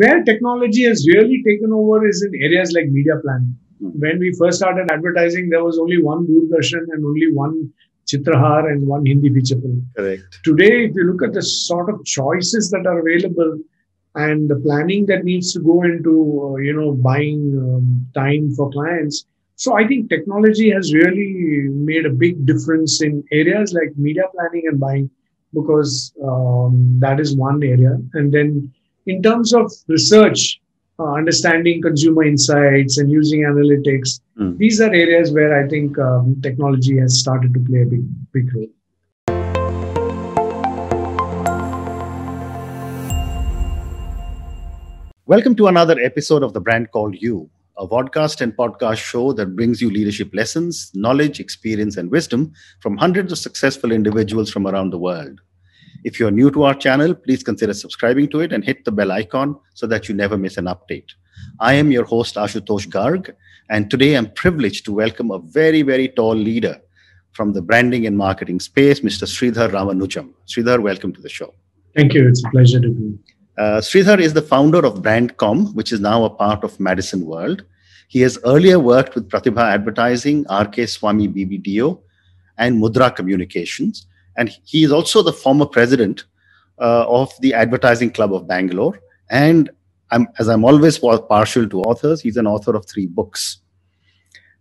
where technology has really taken over is in areas like media planning. Mm. When we first started advertising, there was only one Doordarshan and only one Chitrahar and one Hindi feature film. Correct. Today, if you look at the sort of choices that are available and the planning that needs to go into, uh, you know, buying um, time for clients, so I think technology has really made a big difference in areas like media planning and buying because um, that is one area. And then in terms of research, uh, understanding consumer insights and using analytics, mm. these are areas where I think um, technology has started to play a big, big role. Welcome to another episode of The Brand Called You, a podcast and podcast show that brings you leadership lessons, knowledge, experience, and wisdom from hundreds of successful individuals from around the world. If you're new to our channel, please consider subscribing to it and hit the bell icon so that you never miss an update. I am your host, Ashutosh Garg, and today I'm privileged to welcome a very, very tall leader from the branding and marketing space, Mr. Sridhar Ramanujam. Sridhar, welcome to the show. Thank you. It's a pleasure to be. Uh, Sridhar is the founder of Brand Comm, which is now a part of Madison World. He has earlier worked with Pratibha Advertising, RK Swamy BBDO, and Mudra Communications and he is also the former president uh, of the Advertising Club of Bangalore. And I'm, as I'm always partial to authors, he's an author of three books.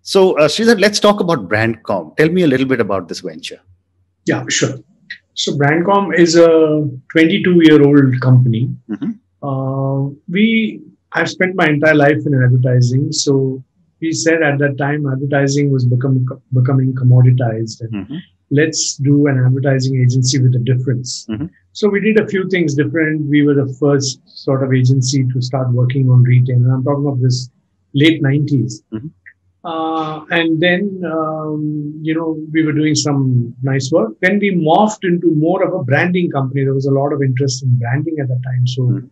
So, uh, Sridhar, let's talk about Brand Comm. Tell me a little bit about this venture. Yeah, sure. So, Brand Comm is a 22 year old company. Mm-hmm. Uh, we I've spent my entire life in advertising. So, we said at that time advertising was become, becoming commoditized. And mm-hmm let's do an advertising agency with a difference. Mm-hmm. So we did a few things different. We were the first sort of agency to start working on retail. And I'm talking of this late 90s. Mm-hmm. Uh, and then, um, you know, we were doing some nice work. Then we morphed into more of a branding company. There was a lot of interest in branding at that time. So mm-hmm.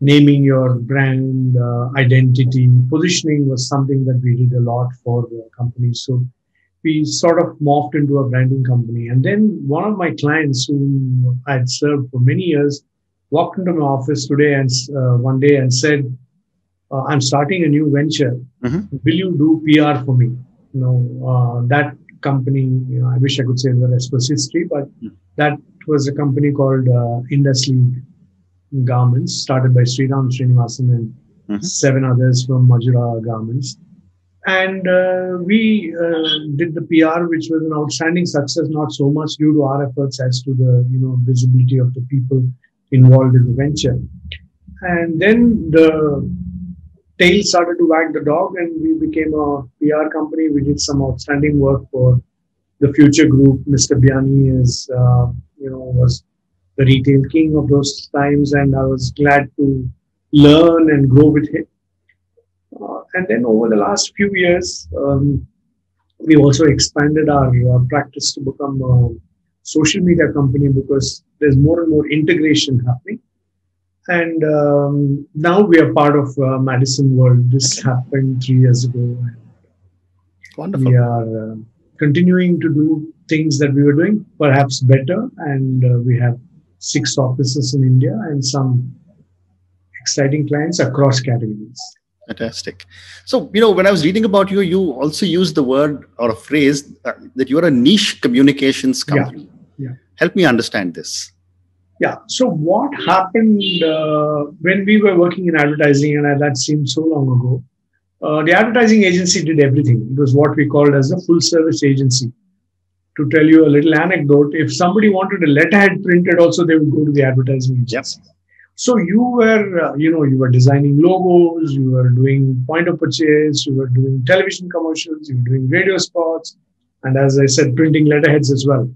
naming your brand uh, identity, positioning was something that we did a lot for the company. So we sort of morphed into a branding company. And then one of my clients whom I had served for many years walked into my office today and uh, one day and said, uh, I'm starting a new venture. Mm-hmm. Will you do PR for me? You know, uh, that company, you know, I wish I could say the rest was history, but mm-hmm. that was a company called uh, Indus League Garments, started by Sri Sriram Srinivasan and mm-hmm. seven others from Madura Garments and uh, we uh, did the PR, which was an outstanding success, not so much due to our efforts as to the you know visibility of the people involved in the venture. And then the tail started to wag the dog, and we became a PR company. We did some outstanding work for the Future Group. Mr. Biyani is uh, you know was the retail king of those times, and I was glad to learn and grow with him and then over the last few years, um, we also expanded our practice to become a social media company because there's more and more integration happening. And um, now we are part of uh, Madison World. This okay. happened three years ago. Wonderful. We are uh, continuing to do things that we were doing, perhaps better. And uh, we have six offices in India and some exciting clients across categories. Fantastic. So, you know, when I was reading about you, you also used the word or a phrase uh, that you're a niche communications company. Yeah. yeah. Help me understand this. Yeah. So, what happened uh, when we were working in advertising, and that seemed so long ago, uh, the advertising agency did everything. It was what we called as a full service agency. To tell you a little anecdote, if somebody wanted a letterhead printed, also they would go to the advertising agency. Yep. So you were, uh, you know, you were designing logos, you were doing point of purchase, you were doing television commercials, you were doing radio spots, and as I said, printing letterheads as well.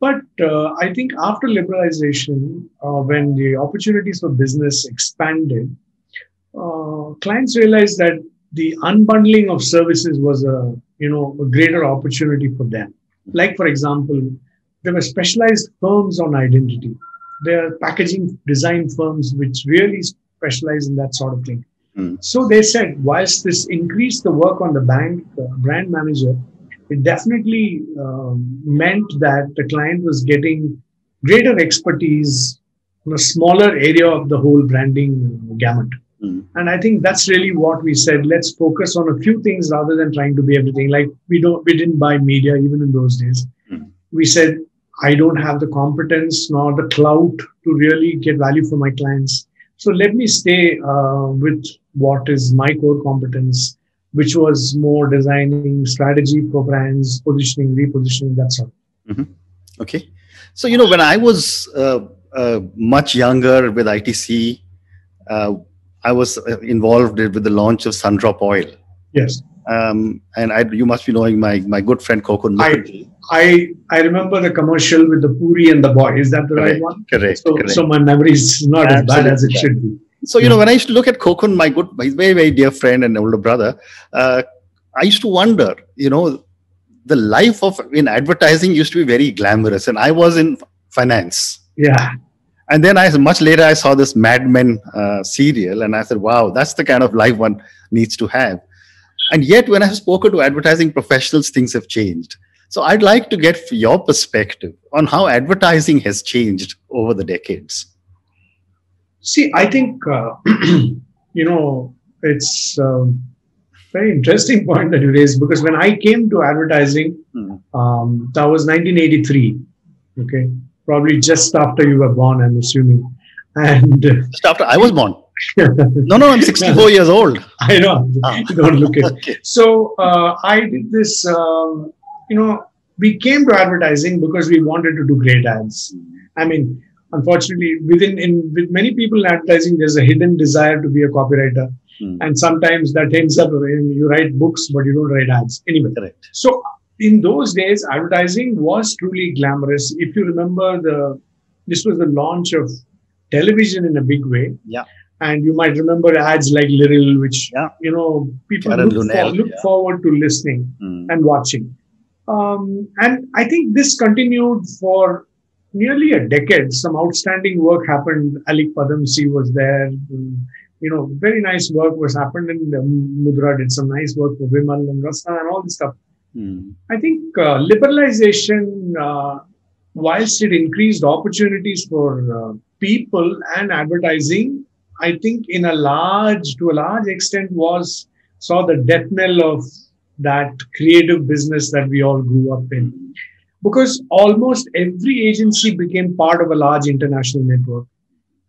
But uh, I think after liberalization, uh, when the opportunities for business expanded, uh, clients realized that the unbundling of services was a, you know, a greater opportunity for them. Like for example, there were specialized firms on identity there are packaging design firms which really specialize in that sort of thing. Mm. So they said, whilst this increased the work on the bank uh, brand manager, it definitely um, meant that the client was getting greater expertise on a smaller area of the whole branding gamut. Mm. And I think that's really what we said. Let's focus on a few things rather than trying to be everything. Like we don't, we didn't buy media even in those days. Mm. We said, I don't have the competence nor the clout to really get value for my clients. So let me stay uh, with what is my core competence, which was more designing strategy for brands, positioning, repositioning, that sort. Mm-hmm. Okay. So, you know, when I was uh, uh, much younger with ITC, uh, I was uh, involved with the launch of Sundrop Oil. Yes. Um, and I, you must be knowing my, my good friend Kokun. I, I I remember the commercial with the Puri and the boy. Is that the correct, right one? Correct so, correct. so my memory is not Absolutely. as bad as it should be. So you yeah. know, when I used to look at Kokun, my good, my very very dear friend and older brother, uh, I used to wonder, you know, the life of in advertising used to be very glamorous, and I was in finance. Yeah. And then I much later I saw this Mad Men uh, serial, and I said, "Wow, that's the kind of life one needs to have." And yet, when I've spoken to advertising professionals, things have changed. So, I'd like to get your perspective on how advertising has changed over the decades. See, I think uh, you know it's a um, very interesting point that you raised because when I came to advertising, hmm. um, that was 1983. Okay, probably just after you were born, I'm assuming. And just after I was born. No, no, I'm 64 years old. I know. Ah. Don't look it. okay. So uh, I did this. Um, you know, we came to advertising because we wanted to do great ads. I mean, unfortunately, within in with many people in advertising, there's a hidden desire to be a copywriter, hmm. and sometimes that ends up in you write books, but you don't write ads. Anyway, correct. So in those days, advertising was truly glamorous. If you remember, the this was the launch of television in a big way. Yeah. And you might remember ads like Liril, which yeah. you know people look, for, look yeah. forward to listening mm. and watching. Um, and I think this continued for nearly a decade. Some outstanding work happened. Alyque Padamsee was there. You know, very nice work was happened, and um, Mudra did some nice work for Vimal and Rasna and all this stuff. Mm. I think uh, liberalization, uh, whilst it increased opportunities for uh, people and advertising, I think in a large, to a large extent, was saw the death knell of that creative business that we all grew up in. Because almost every agency became part of a large international network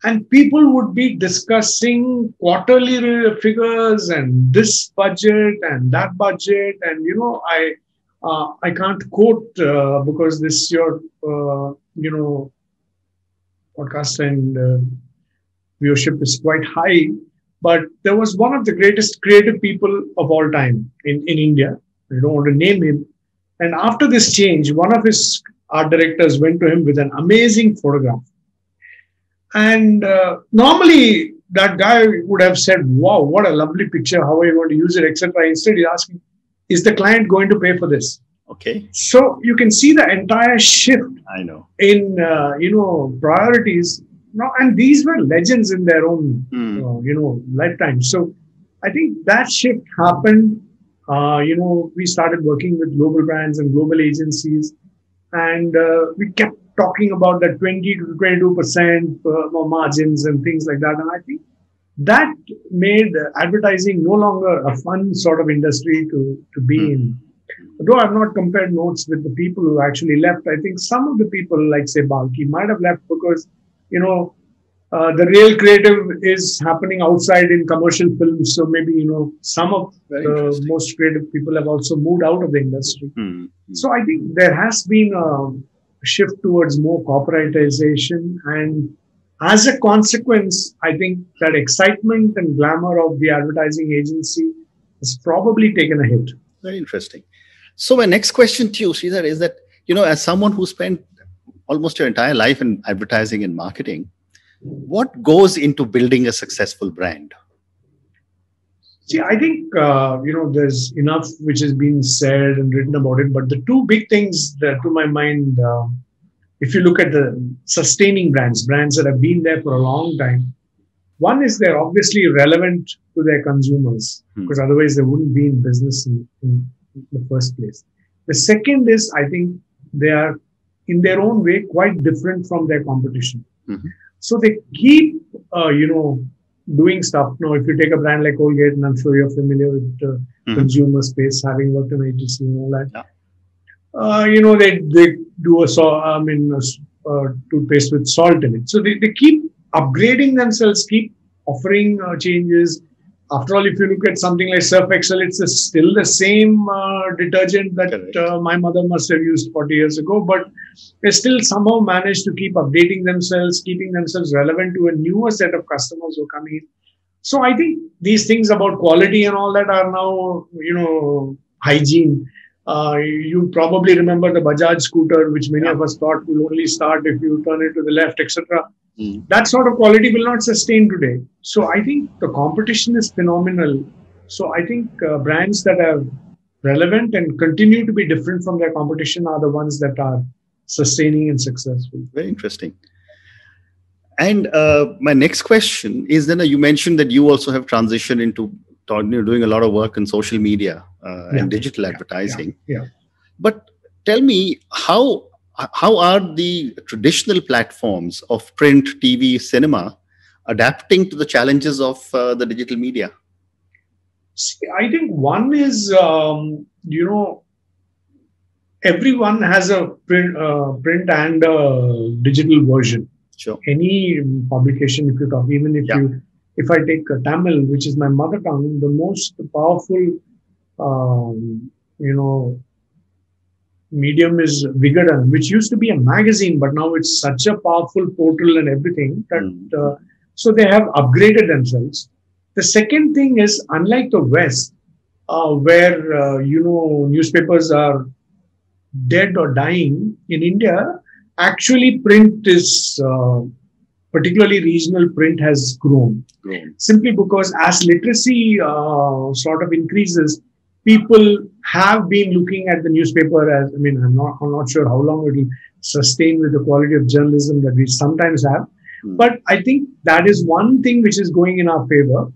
and people would be discussing quarterly figures and this budget and that budget and you know i uh, i can't quote uh, because this your uh, you know podcast and uh, viewership is quite high but there was one of the greatest creative people of all time in, in india i don't want to name him and after this change one of his art directors went to him with an amazing photograph and uh, normally that guy would have said, wow, what a lovely picture. How are you going to use it, etc. Instead, he's asking, is the client going to pay for this? Okay. So you can see the entire shift. I know. In, uh, you know, priorities. No, and these were legends in their own, mm. uh, you know, lifetime. So I think that shift happened. Uh, you know, we started working with global brands and global agencies, and uh, we kept talking about the 20 to 22 percent uh, margins and things like that. And I think that made advertising no longer a fun sort of industry to, to be mm. in. Though I've not compared notes with the people who actually left, I think some of the people, like say Balki, might have left because, you know, uh, the real creative is happening outside in commercial films. So maybe, you know, some of Very the most creative people have also moved out of the industry. Mm. So I think there has been a, shift towards more corporatization. And as a consequence, I think that excitement and glamour of the advertising agency has probably taken a hit. Very interesting. So my next question to you, Sridhar, is that, you know, as someone who spent almost your entire life in advertising and marketing, what goes into building a successful brand? See, I think uh, you know there's enough which has been said and written about it, but the two big things that, to my mind, uh, if you look at the sustaining brands, brands that have been there for a long time, one is they're obviously relevant to their consumers hmm. because otherwise they wouldn't be in business in, in, the first place. The second is I think they are in their own way quite different from their competition. Mm-hmm. So they keep, uh, you know, doing stuff. Now, if you take a brand like Colgate, and I'm sure you're familiar with uh, mm-hmm. consumer space, having worked in ITC and all that. Yeah. Uh, you know, they they do a so I mean, a, a toothpaste with salt in it. So they, they keep upgrading themselves, keep offering uh, changes, after all, if you look at something like Surf Excel, it's a, still the same uh, detergent that uh, my mother must have used 40 years ago, but they still somehow manage to keep updating themselves, keeping themselves relevant to a newer set of customers who come in. So I think these things about quality and all that are now, you know, hygiene. Uh, you probably remember the Bajaj scooter, which many yeah. of us thought will only start if you turn it to the left, etc. Mm. That sort of quality will not sustain today. So I think the competition is phenomenal. So I think uh, brands that are relevant and continue to be different from their competition are the ones that are sustaining and successful. Very interesting. And uh, my next question is then uh, you mentioned that you also have transitioned into doing a lot of work in social media uh, yeah. and digital advertising. Yeah. yeah. But tell me how how are the traditional platforms of print, TV, cinema adapting to the challenges of uh, the digital media? See, I think one is, um, you know, everyone has a print, uh, print and a digital version. Sure. Any publication, if you talk, even if yeah. you, if I take Tamil, which is my mother tongue, the most powerful, um, you know, medium is Vikatan, which used to be a magazine, but now it's such a powerful portal and everything that mm. uh, so they have upgraded themselves. The second thing is, unlike the West, uh, where uh, you know newspapers are dead or dying, in India, actually print is uh, particularly regional print has grown. grown. Simply because as literacy uh, sort of increases, people have been looking at the newspaper as I mean, I'm not I'm not sure how long it will sustain with the quality of journalism that we sometimes have. Mm. But I think that is one thing which is going in our favor.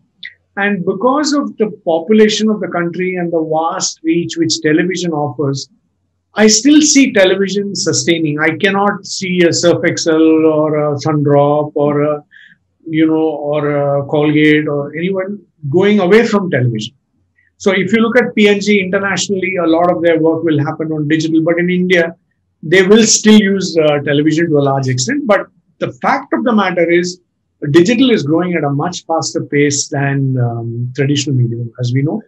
And because of the population of the country and the vast reach which television offers, I still see television sustaining. I cannot see a Surf Excel or a Sundrop or a, you know, or a Colgate or anyone going away from television. So if you look at P&G internationally, a lot of their work will happen on digital, but in India, they will still use uh, television to a large extent. But the fact of the matter is, digital is growing at a much faster pace than um, traditional medium, as we know.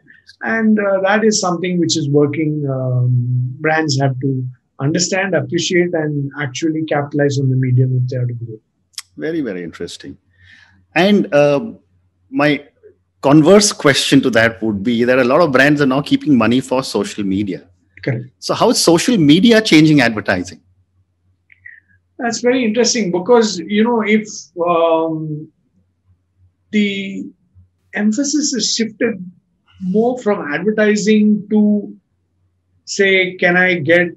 And uh, that is something which is working. Um, brands have to understand, appreciate, and actually capitalize on the medium if they are to grow. Very, very interesting. And uh, my converse question to that would be that a lot of brands are now keeping money for social media. Correct. So, how is social media changing advertising? That's very interesting because, you know, if um, the emphasis is shifted more from advertising to, say, can I get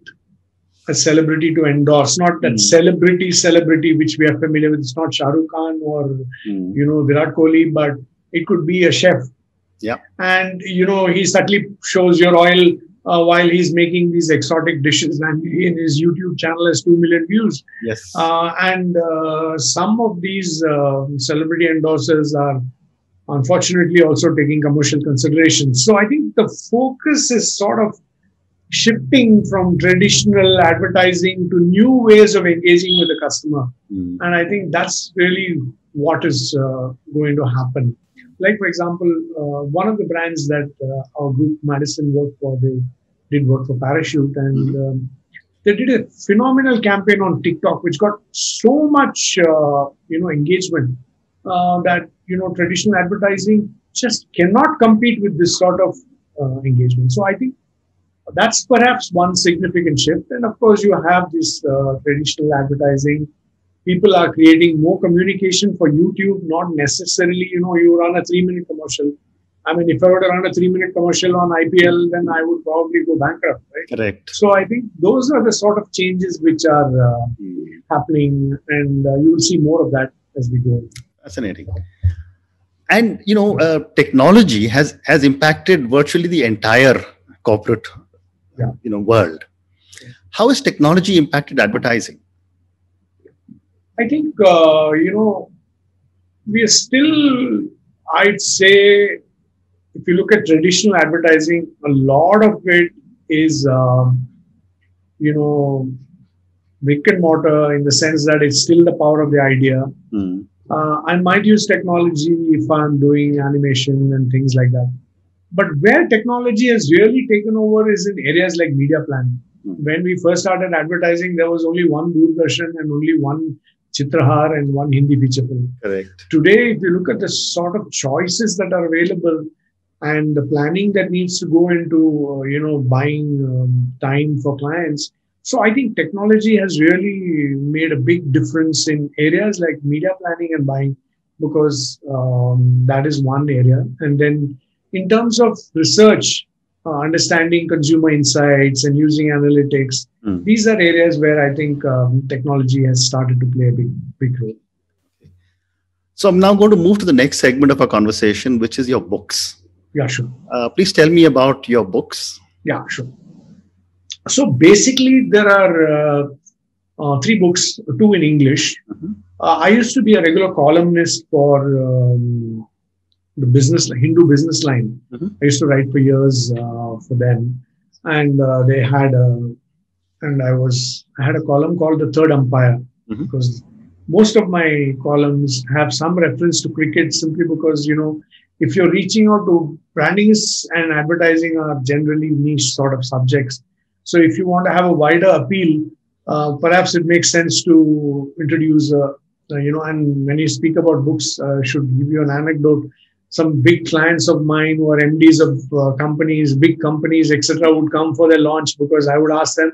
a celebrity to endorse, not that mm. celebrity celebrity which we are familiar with. It's not Shah Rukh Khan or mm. you know Virat Kohli, but it could be a chef. Yeah. And, you know, he subtly shows your oil uh, while he's making these exotic dishes. And in his YouTube channel has 2 million views. Yes. Uh, and uh, some of these uh, celebrity endorsers are unfortunately also taking commercial considerations. So I think the focus is sort of shifting from traditional advertising to new ways of engaging with the customer. Mm. And I think that's really what is uh, going to happen like for example, uh, one of the brands that uh, our group Madison worked for, they did work for Parachute, and mm-hmm. um, they did a phenomenal campaign on TikTok, which got so much uh, you know engagement uh, that you know traditional advertising just cannot compete with this sort of uh, engagement. So I think that's perhaps one significant shift, and of course you have this uh, traditional advertising people are creating more communication for YouTube, not necessarily, you know, you run a three minute commercial. I mean, if I were to run a three minute commercial on IPL, then I would probably go bankrupt, right? Correct. So I think those are the sort of changes which are uh, mm. happening, and uh, you will see more of that as we go. Fascinating. And you know, uh, technology has has impacted virtually the entire corporate, yeah. you know, world. How has technology impacted advertising? I think, uh, you know, we are still, I'd say, if you look at traditional advertising, a lot of it is, um, you know, brick and mortar in the sense that it's still the power of the idea. Mm. Uh, I might use technology if I'm doing animation and things like that. But where technology has really taken over is in areas like media planning. Mm. When we first started advertising, there was only one Doordarshan and only one Chitrahar and one Hindi feature film. Correct. Today, if you look at the sort of choices that are available and the planning that needs to go into, uh, you know, buying um, time for clients, so I think technology has really made a big difference in areas like media planning and buying because um, that is one area. And then in terms of research, uh, understanding consumer insights and using analytics, mm. these are areas where I think um, technology has started to play a big, big role. So I'm now going to move to the next segment of our conversation, which is your books. Yeah, sure. Uh, please tell me about your books. Yeah, sure. So basically, there are uh, uh, three books, two in English. Mm-hmm. Uh, I used to be a regular columnist for um, the business Hindu business line. Mm-hmm. I used to write for years uh, for them, and uh, they had a, and I was I had a column called the Third Umpire mm-hmm. because most of my columns have some reference to cricket simply because you know if you're reaching out to branding and advertising are generally niche sort of subjects so if you want to have a wider appeal, uh, perhaps it makes sense to introduce, uh, uh, you know, and when you speak about books, I uh, should give you an anecdote. Some big clients of mine who are MDs of companies, big companies, etc., would come for their launch because I would ask them,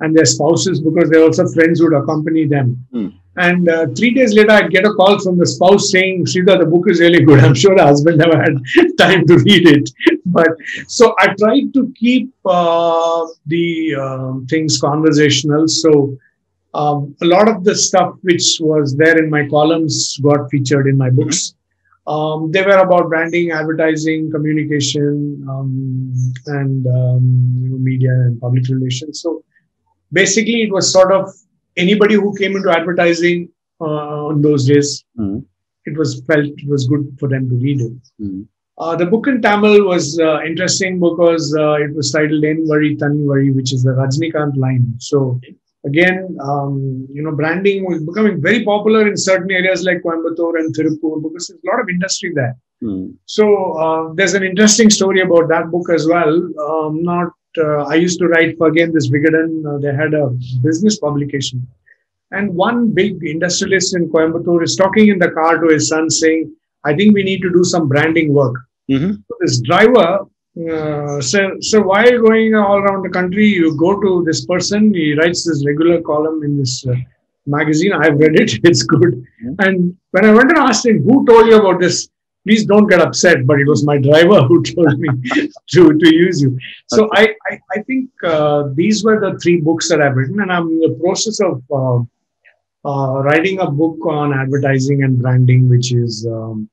and their spouses because they're also friends who would accompany them. Mm. And uh, three days later, I'd get a call from the spouse saying, Sridhar, the book is really good. I'm sure the husband never had time to read it. But so I tried to keep uh, the um, things conversational. So um, a lot of the stuff which was there in my columns got featured in my books. Um, they were about branding, advertising, communication, um, and um, you know, media and public relations. So basically, it was sort of anybody who came into advertising uh, on those days, mm. it was felt it was good for them to read it. Mm. Uh, the book in Tamil was uh, interesting because uh, it was titled En Vazhi Than which is the Rajinikanth line. So again, um, you know, branding was becoming very popular in certain areas like Coimbatore and Tirupur because there's a lot of industry there. Mm. So uh, there's an interesting story about that book as well. Um, not I used to write for again this Vikatan. Uh, they had a business publication, and one big industrialist in Coimbatore is talking in the car to his son, saying, "I think we need to do some branding work." Mm-hmm. So this driver uh, so, so why are you going all around the country? You go to this person, he writes this regular column in this uh, magazine. I've read it, it's good. Mm-hmm. And when I went and asked him, who told you about this? Please don't get upset, but it was my driver who told me to, to use you. So I, I, I think uh, these were the three books that I've written, and I'm in the process of uh, uh, writing a book on advertising and branding, which is um,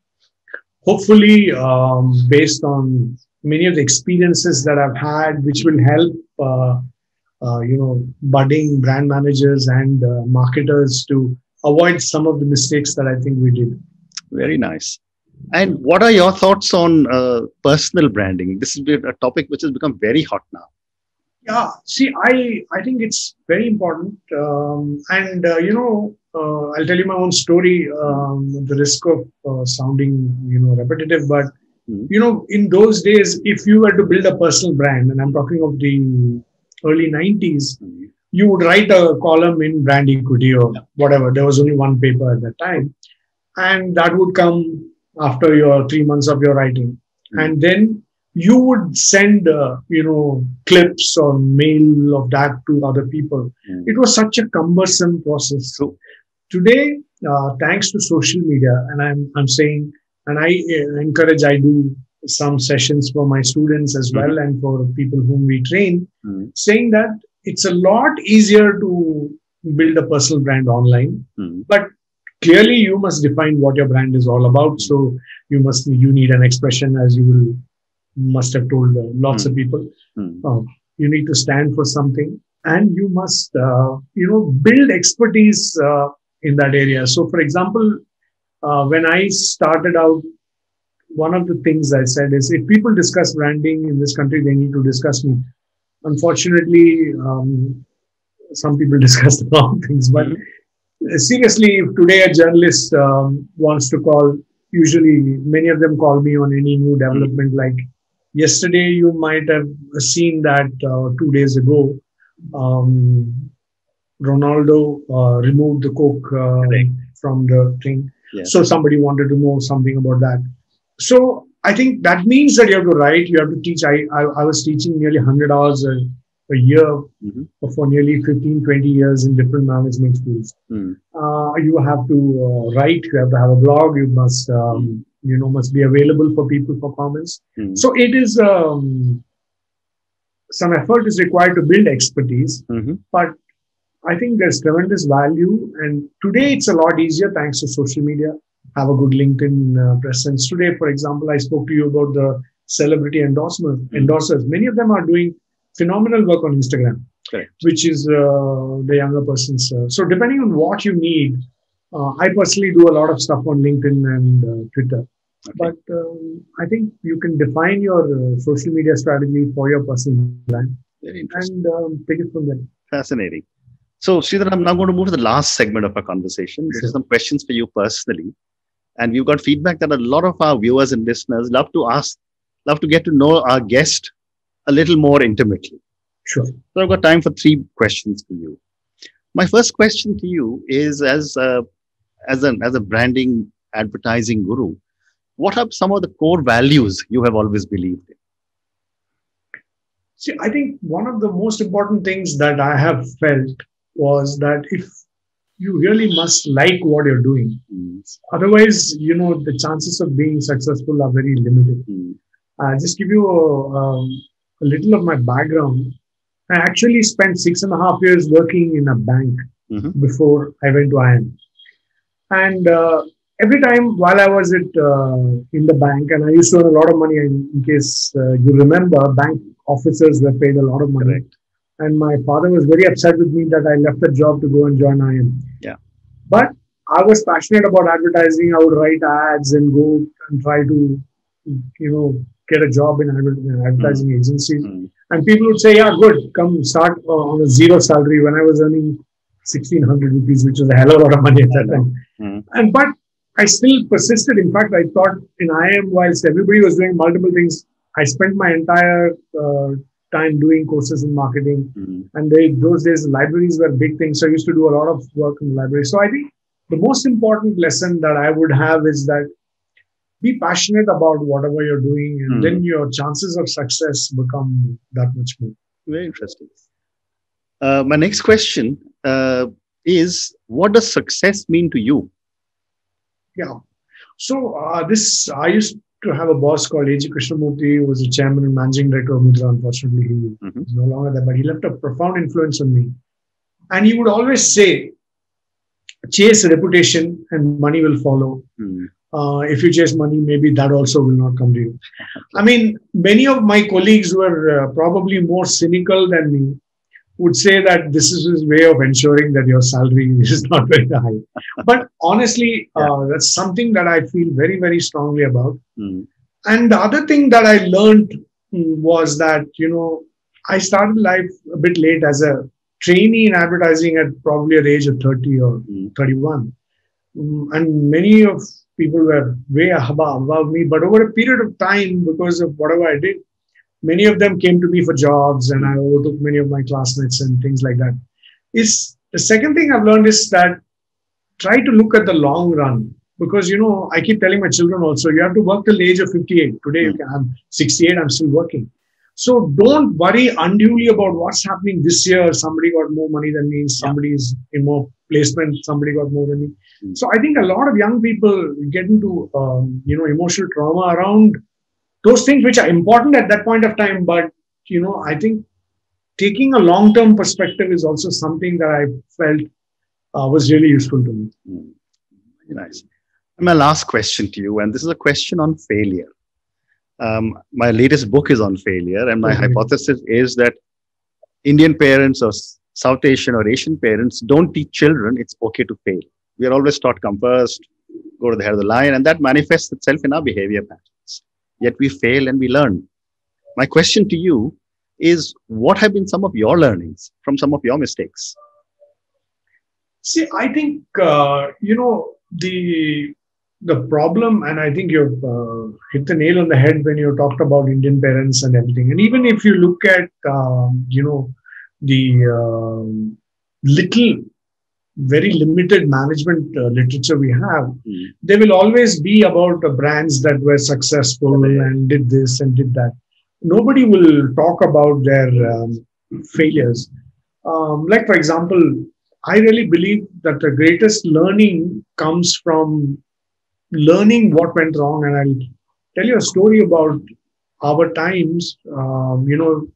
hopefully um, based on many of the experiences that I've had, which will help. Uh, uh, you know, budding brand managers and uh, marketers to avoid some of the mistakes that I think we did. Very nice. And what are your thoughts on uh, personal branding? This is a topic which has become very hot now. Yeah, see, I I think it's very important, um, and uh, you know, uh, I'll tell you my own story. Um, the risk of uh, sounding you know repetitive, but mm-hmm. you know, in those days, if you were to build a personal brand, and I'm talking of the early '90s, mm-hmm. you would write a column in Brand Equity or yeah. whatever. There was only one paper at that time, and that would come after your three months of your writing mm-hmm. and then you would send uh, you know clips or mail of that to other people mm-hmm. it was such a cumbersome process so today uh, thanks to social media and i'm i'm saying and i uh, encourage i do some sessions for my students as mm-hmm. well and for people whom we train hmm. saying that it's a lot easier to build a personal brand online hmm. but clearly you must define what your brand is all about so you must you need an expression as you will must have told uh, lots mm. of hmm. people mm. you need to stand for something and you must uh, you know build expertise uh, in that area. So, for example, uh, when I started out, one of the things I said is if people discuss branding in this country, they need to discuss me. Unfortunately, um, some people discuss the wrong things. But mm-hmm. Seriously, if today a journalist um, wants to call, usually many of them call me on any new development. Mm-hmm. Like yesterday, you might have seen that uh, two days ago, um, Ronaldo uh, removed the coke uh, from the thing. Yes. So somebody wanted to know something about that. So I think that means that you have to write, you have to teach. I, I, I was teaching nearly 100 hours a, a year mm-hmm. for nearly 15, 20 years in different management schools. Mm. Uh, you have to uh, write, you have to have a blog, you must, um, mm. you know, must be available for people for comments. Mm. So it is, um, some effort is required to build expertise, mm-hmm. but I think there's tremendous value. And today it's a lot easier thanks to social media. Have a good LinkedIn uh, presence. Today, for example, I spoke to you about the celebrity endorsement, mm-hmm. endorsers. Many of them are doing phenomenal work on Instagram, Correct. which is uh, the younger person's. Uh, so, depending on what you need, uh, I personally do a lot of stuff on LinkedIn and uh, Twitter. Okay. But um, I think you can define your uh, social media strategy for your personal brand and um, take it from there. Fascinating. So, Sridhar, I'm now going to move to the last segment of our conversation. This is some questions for you personally. And we've got feedback that a lot of our viewers and listeners love to ask, love to get to know our guest a little more intimately. Sure. So, I've got time for three questions for you. My first question to you is as a, as, an, as a branding advertising guru, what are some of the core values you have always believed in? See, I think one of the most important things that I have felt was that if you really must like what you're doing. Mm. Otherwise, you know, the chances of being successful are very limited. Mm. Uh, just give you a, um, a, little of my background. I actually spent six and a half years working in a bank mm-hmm. before I went to IIM. And uh, every time while I was at, uh, in the bank, and I used to earn a lot of money, in, in case uh, you remember, bank officers were paid a lot of money. Correct and my father was very upset with me that I left the job to go and join IIM. Yeah. But I was passionate about advertising. I would write ads and go and try to, you know, get a job in advertising mm. agencies. Mm. And people would say, "Yeah, good, come start uh, on a zero salary." When I was earning sixteen hundred rupees, which was a hell of a lot of money at that time. Mm. And but I still persisted. In fact, I thought in IIM, whilst everybody was doing multiple things, I spent my entire uh, time doing courses in marketing. Mm-hmm. And they, those days, libraries were big things. So I used to do a lot of work in the library. So I think the most important lesson that I would have is that be passionate about whatever you're doing, and mm-hmm. then your chances of success become that much more. Very interesting. Uh, my next question uh, is What does success mean to you? Yeah. So uh, this I used to have a boss called A.G. Krishnamurthy, who was the chairman and managing director of Mudra. Unfortunately, he mm-hmm. is no longer there, but he left a profound influence on me. And he would always say, chase reputation and money will follow. Mm-hmm. Uh, if you chase money, maybe that also will not come to you. I mean, many of my colleagues were uh, probably more cynical than me would say that this is his way of ensuring that your salary is not very high. But honestly, yeah. uh, that's something that I feel very, very strongly about. Mm. And the other thing that I learned mm, was that, you know, I started life a bit late as a trainee in advertising at probably at age of 30 or mm. 31. Mm, and many of people were way above, me. But over a period of time, because of whatever I did, many of them came to me for jobs and I overtook many of my classmates and things like that. Is the second thing I've learned is that try to look at the long run because you know I keep telling my children also you have to work till the age of 58. Today hmm. can, I'm 68, I'm still working. So don't worry unduly about what's happening this year. Somebody got more money than me, somebody's in more placement, somebody got more than me. Hmm. So I think a lot of young people get into um, you know emotional trauma around those things which are important at that point of time but you know i think taking a long term perspective is also something that i felt uh, was really useful to me mm. nice and my last question to you and this is a question on failure um, my latest book is on failure and my hypothesis is that indian parents or south asian or asian parents don't teach children it's okay to fail We are always taught come first, go to the head of the line, and that manifests itself in our behavior patterns. Yet we fail and we learn. My question to you is what have been some of your learnings from some of your mistakes? See, I think, uh, you know, the the problem, and I think you've uh, hit the nail on the head when you talked about Indian parents and everything. And even if you look at, um, you know, the um, little, very limited management uh, literature we have, mm. there will always be about uh, brands that were successful and did this and did that. Nobody will talk about their um, failures. Um, like, for example, I really believe that the greatest learning comes from learning what went wrong. And I'll tell you a story about our times. Um, you know,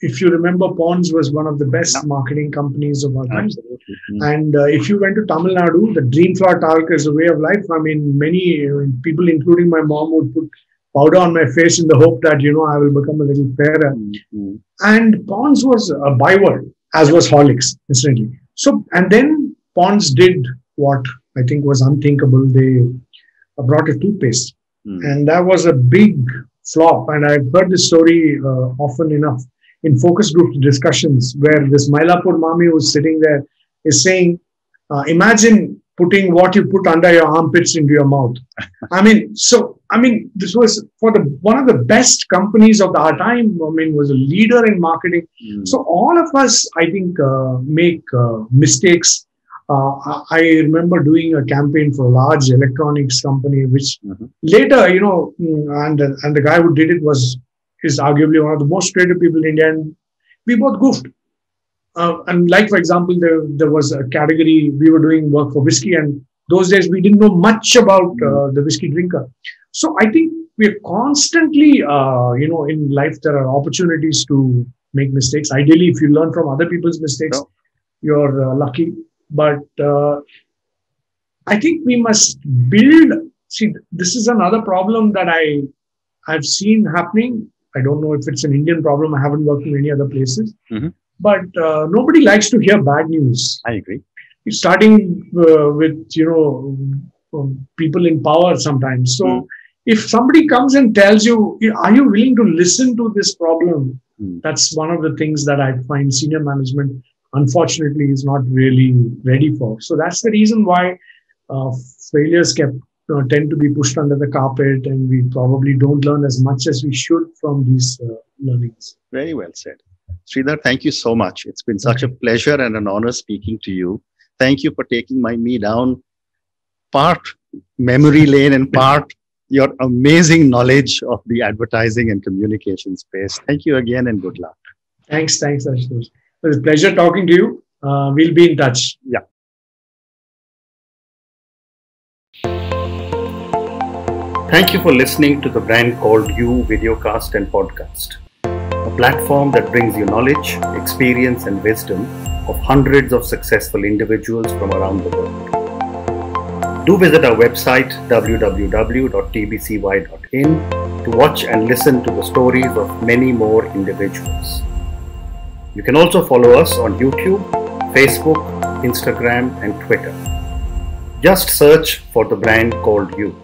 if you remember, Ponds was one of the best yeah. marketing companies of our time. Mm-hmm. And uh, if you went to Tamil Nadu, the Dreamflower talc is a way of life. I mean, many uh, people, including my mom, would put powder on my face in the hope that, you know, I will become a little fairer. Mm-hmm. And Ponds was a byword, as was Horlicks, incidentally. So, and then Ponds did what I think was unthinkable. They brought a toothpaste, mm. and that was a big flop. And I've heard this story uh, often enough in focus group discussions where this Mylapore Mami who's sitting there is saying, uh, imagine putting what you put under your armpits into your mouth. I mean, so I mean, this was for the one of the best companies of our time. I mean, was a leader in marketing. Mm. So all of us, I think, uh, make uh, mistakes uh, I remember doing a campaign for a large electronics company, which mm-hmm. later, you know, mm, and and the guy who did it was is arguably one of the most creative people in India, and we both goofed. Uh, and like for example, there there was a category we were doing work for whiskey, and those days we didn't know much about uh, mm-hmm. the whiskey drinker. So I think we're constantly, uh, you know, in life there are opportunities to make mistakes. Ideally, if you learn from other people's mistakes, you're uh, lucky but uh, I think we must build. See, this is another problem that I I've seen happening. I don't know if it's an Indian problem. I haven't worked in any other places, mm-hmm. but uh, nobody likes to hear bad news. I agree. Starting uh, with you know um, people in power sometimes. So mm. if somebody comes and tells you, "Are you willing to listen to this problem?" Mm. That's one of the things that I find senior management unfortunately is not really ready for. So that's the reason why uh, failures kept uh, tend to be pushed under the carpet, and we probably don't learn as much as we should from these uh, learnings. Very well said. Sridhar, thank you so much. It's been such a pleasure and an honor speaking to you. Thank you for taking my me down part memory lane and part your amazing knowledge of the advertising and communication space. Thank you again and good luck. Thanks, thanks, Ashutosh. It was a pleasure talking to you. Uh, we'll be in touch. Yeah. Thank you for listening to the brand called You Videocast and Podcast, a platform that brings you knowledge, experience, and wisdom of hundreds of successful individuals from around the world. Do visit our website www.tbcy.in to watch and listen to the stories of many more individuals. You can also follow us on YouTube, Facebook, Instagram, and Twitter. Just search for the brand called You.